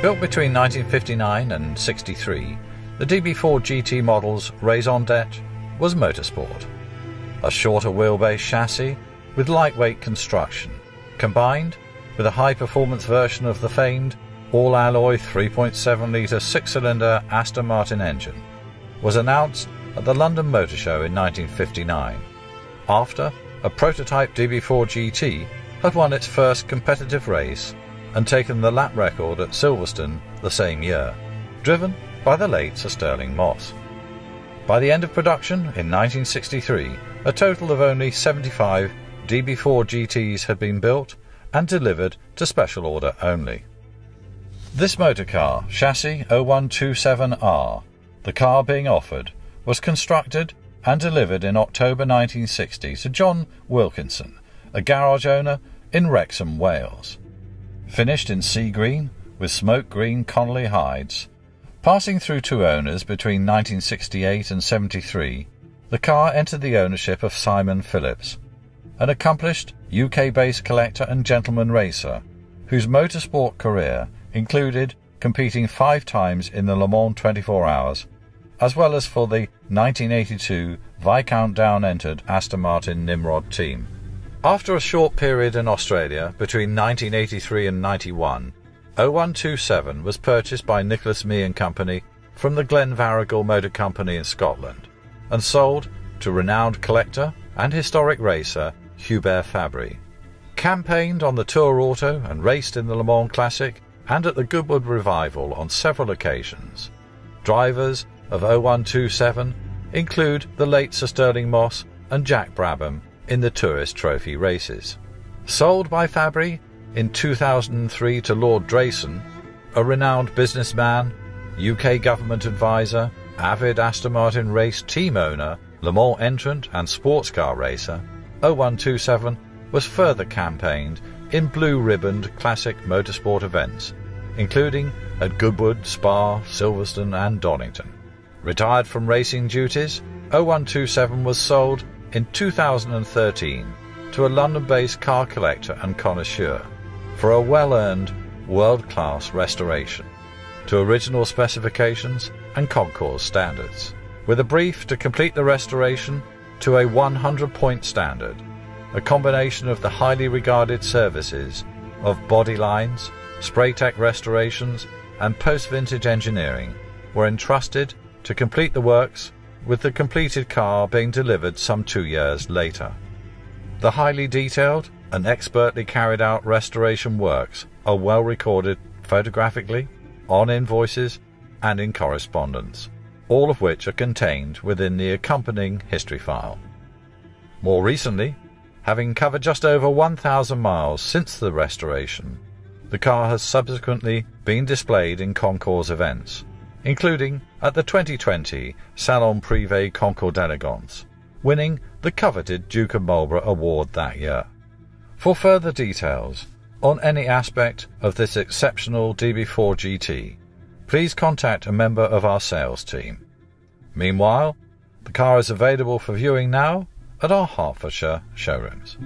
Built between 1959 and 63, the DB4 GT model's raison d'etre was motorsport. A shorter wheelbase chassis with lightweight construction, combined with a high-performance version of the famed all-alloy 3.7-litre six-cylinder Aston Martin engine, was announced at the London Motor Show in 1959, after a prototype DB4 GT had won its first competitive race and taken the lap record at Silverstone the same year, driven by the late Sir Stirling Moss. By the end of production in 1963, a total of only 75 DB4 GTs had been built and delivered to special order only. This motorcar, chassis 0127R, the car being offered, was constructed and delivered in October 1960 to John Wilkinson, a garage owner in Wrexham, Wales. Finished in sea green with smoke green Connolly hides, passing through two owners between 1968 and 73, the car entered the ownership of Simon Phillips, an accomplished UK based collector and gentleman racer whose motorsport career included competing five times in the Le Mans 24 Hours, as well as for the 1982 Viscount Downe entered Aston Martin Nimrod team. After a short period in Australia between 1983 and 91, 0127 was purchased by Nicholas Mee and Company from the Glenvarigill Motor Company in Scotland and sold to renowned collector and historic racer Hubert Fabry. Campaigned on the Tour Auto and raced in the Le Mans Classic and at the Goodwood Revival on several occasions. Drivers of 0127 include the late Sir Stirling Moss and Jack Brabham in the Tourist Trophy races. Sold by Fabry in 2003 to Lord Drayson, a renowned businessman, UK government advisor, avid Aston Martin race team owner, Le Mans entrant and sports car racer, 0127 was further campaigned in blue-ribboned classic motorsport events, including at Goodwood, Spa, Silverstone and Donington. Retired from racing duties, 0127 was sold in 2013 to a London-based car collector and connoisseur for a well-earned world-class restoration to original specifications and concours standards, with a brief to complete the restoration to a 100-point standard, a combination of the highly regarded services of body lines, spray tech restorations and post-vintage engineering were entrusted to complete the works with the completed car being delivered some two years later. The highly detailed and expertly carried out restoration works are well recorded photographically, on invoices, and in correspondence, all of which are contained within the accompanying history file. More recently, having covered just over 1,000 miles since the restoration, the car has subsequently been displayed in concours events, including at the 2020 Salon Privé Concours d'Elegance, winning the coveted Duke of Marlborough Award that year. For further details on any aspect of this exceptional DB4 GT, please contact a member of our sales team. Meanwhile, the car is available for viewing now at our Hertfordshire showrooms.